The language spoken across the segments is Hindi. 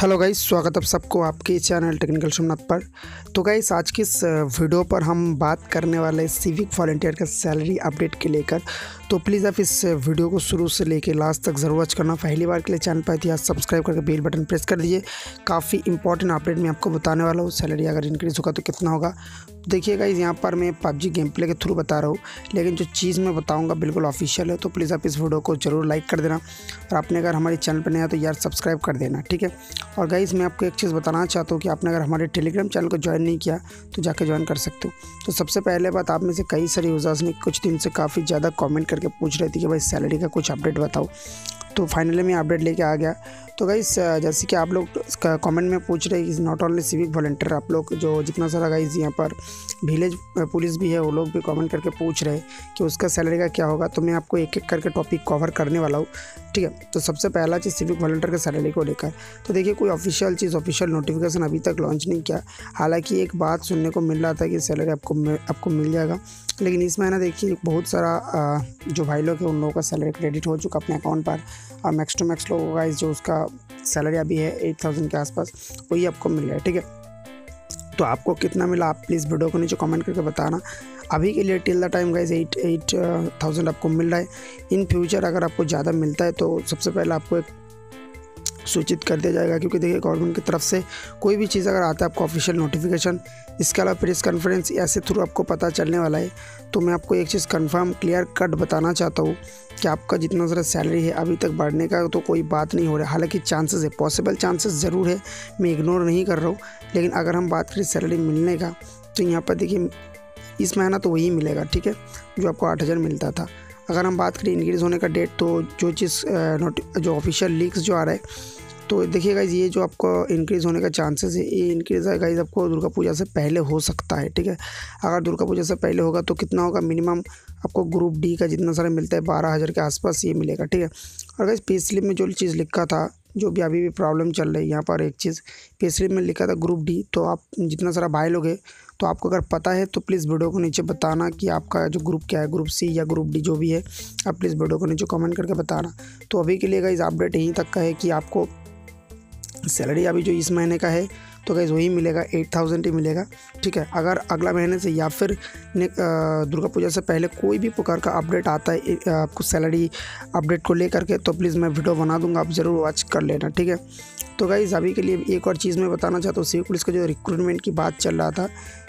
हेलो गाइस, स्वागत है सबको आपके चैनल टेक्निकल सोमनाथ पर। तो गाइस, आज की इस वीडियो पर हम बात करने वाले सिविक वॉल्टियर का सैलरी अपडेट के लेकर। तो प्लीज़ आप इस वीडियो को शुरू से लेकर लास्ट तक ज़रूर वॉच करना। पहली बार के लिए चैनल पर इतिहास सब्सक्राइब करके बेल बटन प्रेस कर दीजिए। काफ़ी इंपॉर्टेंट अपडेट मैं आपको बताने वाला हूँ सैलरी अगर इंक्रीज़ होगा तो कितना होगा। देखिए गाइज़ यहाँ पर मैं पबजी गेम प्ले के थ्रू बता रहा हूँ, लेकिन जो चीज़ मैं बताऊँगा बिल्कुल ऑफिशियल है तो प्लीज़ आप इस वीडियो को ज़रूर लाइक कर देना। और आपने अगर हमारे चैनल पर नया तो यार सब्सक्राइब कर देना, ठीक है? और गाइज़ मैं आपको एक चीज़ बताना चाहता हूँ कि आपने अगर हमारे टेलीग्राम चैनल को ज्वाइन नहीं किया तो जाके ज्वाइन कर सकते हो। तो सबसे पहले बात, आप में से कई सारे यूज़र्स ने कुछ दिन से काफ़ी ज़्यादा कमेंट करके पूछ रहे थे कि भाई सैलरी का कुछ अपडेट बताओ। तो फाइनली मैं अपडेट लेके आ गया। तो गाइस जैसे कि आप लोग कमेंट में पूछ रहे हैं कि नॉट ओनली सिविक वॉल्टियर आप लोग जो जितना सारा गाइस यहाँ पर विलेज पुलिस भी है, वो लोग भी कमेंट करके पूछ रहे हैं कि उसका सैलरी का क्या होगा। तो मैं आपको एक एक करके टॉपिक कवर करने वाला हूँ, ठीक है? तो सबसे पहला चीज़ सिविक वॉल्टियर के सैलरी को लेकर। तो देखिए, कोई ऑफिशियल चीज़ ऑफिशियल नोटिफिकेशन अभी तक लॉन्च नहीं किया। हालाँकि एक बात सुनने को मिल रहा था कि सैलरी आपको आपको मिल जाएगा। लेकिन इस महीना देखिए, बहुत सारा जो भाई लोग हैं, उन लोगों का सैलरी क्रेडिट हो चुका अपने अकाउंट पर और मैक्स टू मैक्स लोगों का जो उसका सैलरी अभी है एट थाउज़ेंड के आसपास, वही आपको मिल रहा है, ठीक है? तो आपको कितना मिला, आप प्लीज़ वीडियो को नीचे कमेंट करके बताना। अभी के लिए till the time guys eight eight thousand आपको मिल रहा है। इन फ्यूचर अगर आपको ज़्यादा मिलता है तो सबसे पहले आपको एक सूचित कर दिया जाएगा, क्योंकि देखिए गवर्नमेंट की तरफ़ से कोई भी चीज़ अगर आता है, आपको ऑफिशियल नोटिफिकेशन इसके अलावा प्रेस कॉन्फ्रेंस ऐसे थ्रू आपको पता चलने वाला है। तो मैं आपको एक चीज़ कंफर्म क्लियर कट बताना चाहता हूँ कि आपका जितना ज़रा सैलरी है अभी तक बढ़ने का तो कोई बात नहीं हो रहा हालाँकि चांसेस है पॉसिबल चांसेस ज़रूर है, मैं इग्नोर नहीं कर रहा हूँ, लेकिन अगर हम बात करें सैलरी मिलने का तो यहाँ पर देखिए इस महीना तो वही मिलेगा, ठीक है, जो आपको आठ हज़ार मिलता था। अगर हम बात करें इंक्रीज़ होने का डेट तो जो चीज़ नोट जो ऑफिशियल लीक्स जो आ रहा है तो देखिए गाइज़ ये जो आपको इंक्रीज़ होने का चांसेस है, ये इंक्रीज़ है गाइज़ आपको दुर्गा पूजा से पहले हो सकता है, ठीक है? अगर दुर्गा पूजा से पहले होगा तो कितना होगा? मिनिमम आपको ग्रुप डी का जितना सारा मिलता है, बारह हज़ार के आसपास ये मिलेगा, ठीक है? और गाइज़ पे स्लिप में जो चीज़ लिखा था जो भी अभी भी प्रॉब्लम चल रही है, यहाँ पर एक चीज़ पे में लिखा था ग्रुप डी तो आप जितना सारा भाई लोग है तो आपको अगर पता है तो प्लीज़ वीडियो को नीचे बताना कि आपका जो ग्रुप क्या है ग्रुप सी या ग्रुप डी जो भी है, आप प्लीज़ वीडियो को नीचे कमेंट करके बताना। तो अभी के लिए इस अपडेट यहीं तक का है कि आपको सैलरी अभी जो इस महीने का है तो गैस वही मिलेगा एट थाउज़ेंड ही मिलेगा, ठीक है? अगर अगला महीने से या फिर दुर्गा पूजा से पहले कोई भी प्रकार का अपडेट आता है आपको सैलरी अपडेट को लेकर के तो प्लीज़ मैं वीडियो बना दूँगा, आप ज़रूर वॉच कर लेना, ठीक है? तो गाइज़ अभी के लिए एक और चीज़ मैं बताना चाहता हूँ सिविल पुलिस का जो रिक्रूटमेंट की बात चल रहा था,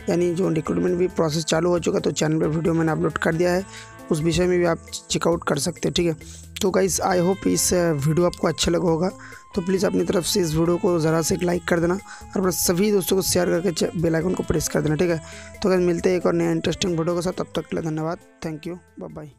यानी जो रिक्रूटमेंट भी प्रोसेस चालू हो चुका तो चैनल पर वीडियो मैंने अपलोड कर दिया है उस विषय में भी आप चेकआउट कर सकते हैं, ठीक है? तो गाइस आई होप इस वीडियो आपको अच्छा लगा होगा। तो प्लीज़ अपनी तरफ़ से इस वीडियो को ज़रा से एक लाइक कर देना और अपने सभी दोस्तों को शेयर करके बेल आइकन को प्रेस कर देना, ठीक है? तो अगर मिलते हैं एक और नया इंटरेस्टिंग वीडियो के साथ। तब तक के लिए धन्यवाद। Thank you bye bye